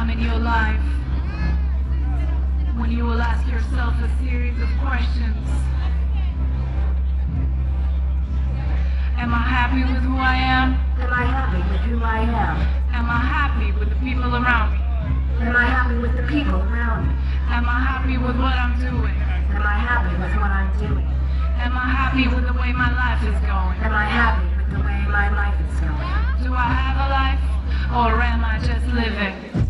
time in your life when you will ask yourself a series of questions. Am I happy with who I am? Am I happy with who I am? Am I happy with the people around me? Am I happy with the people around me? Am I happy with what I'm doing? Am I happy with what I'm doing? Am I happy with the way my life is going? Am I happy with the way my life is going? Do I have a life or am I just living?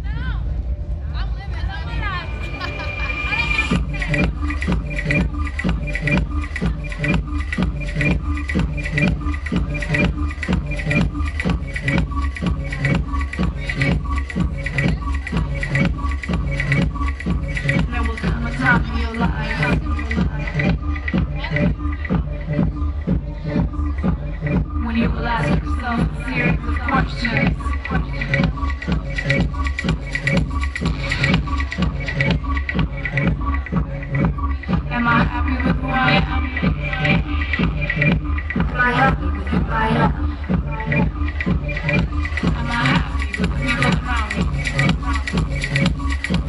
Series of. Am I happy with who I am? Am I happy with who I am? Am I happy with the people around me?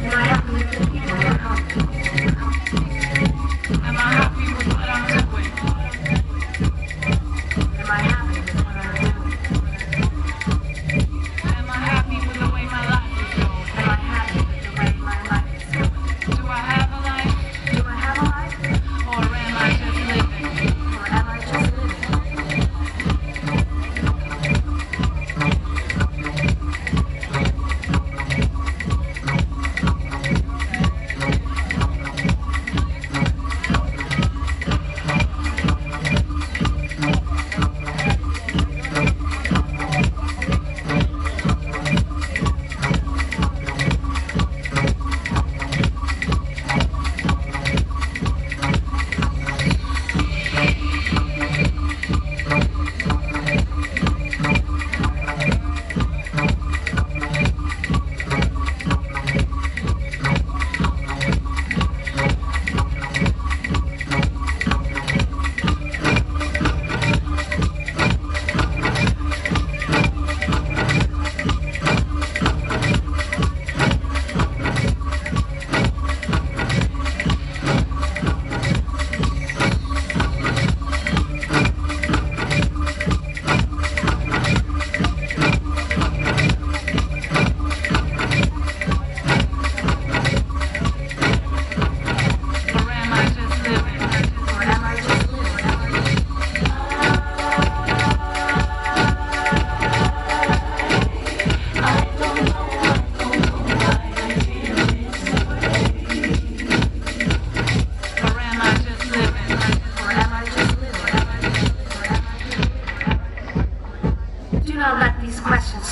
Am I happy with the people around me?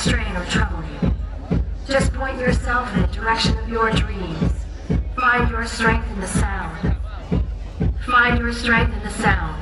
Strain or trouble you. Just point yourself in the direction of your dreams. Find your strength in the sound. Find your strength in the sound.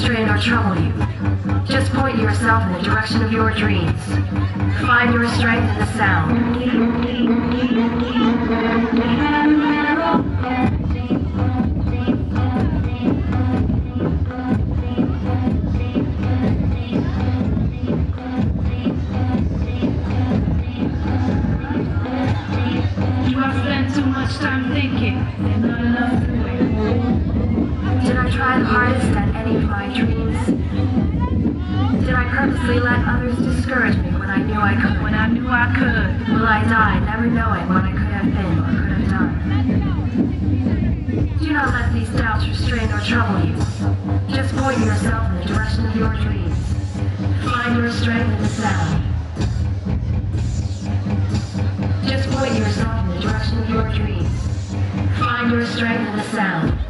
Restrain or trouble you. Just point yourself in the direction of your dreams. Find your strength in the sound. Do not let these doubts restrain or trouble you. Just point yourself in the direction of your dreams. Find your strength in the sound. Just point yourself in the direction of your dreams. Find your strength in the sound.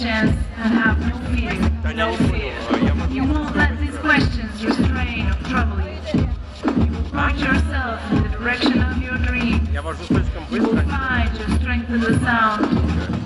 chance and have no fear, no fear. You won't let these questions restrain or trouble you. You will point yourself in the direction of your dream. You will find your strength in the sound.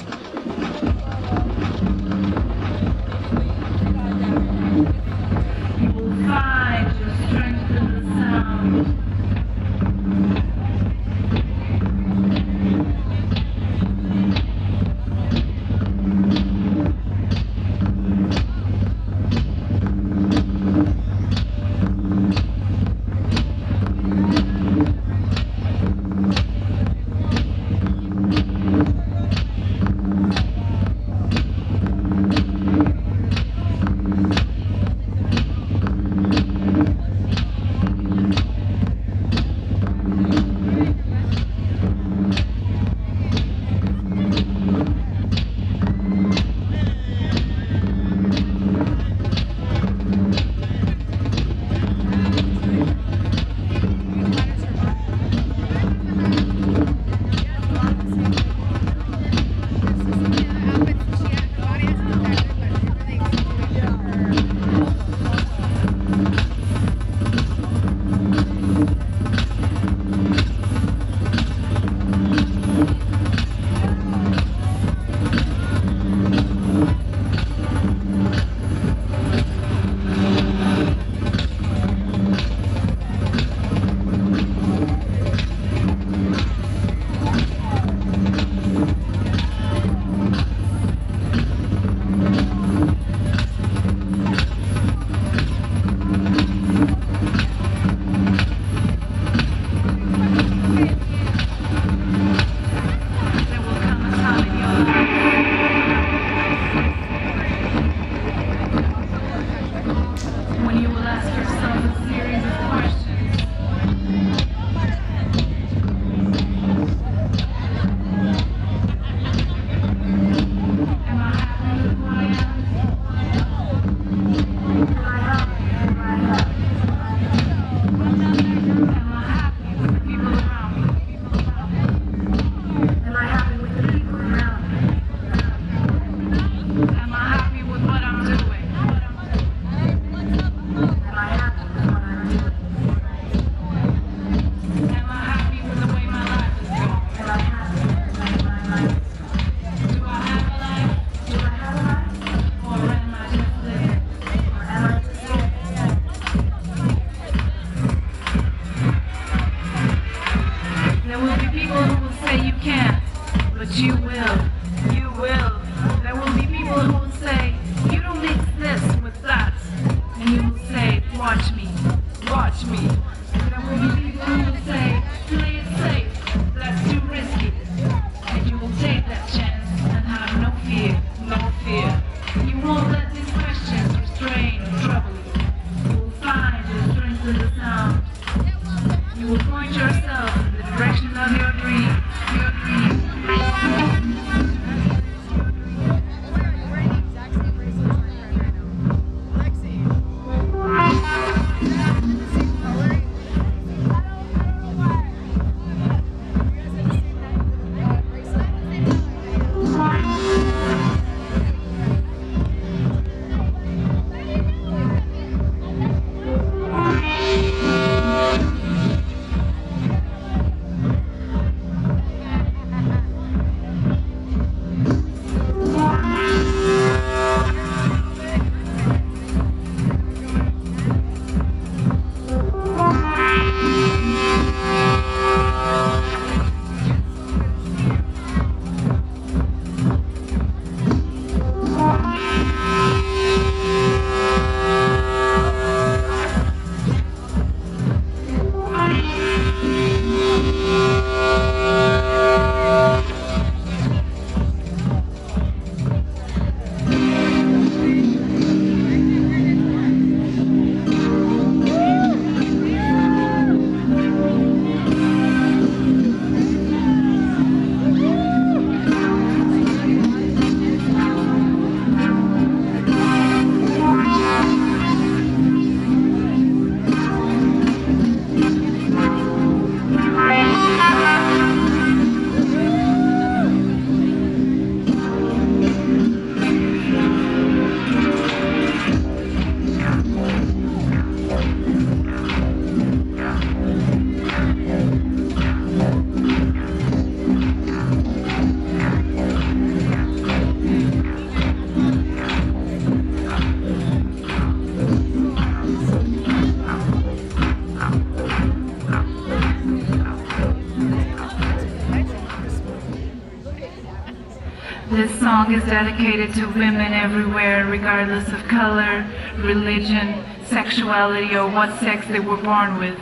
song is dedicated to women everywhere, regardless of color, religion, sexuality, or what sex they were born with.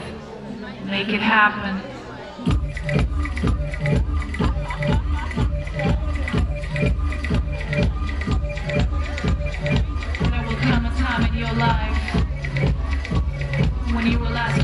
Make it happen. There will come a time in your life when you will ask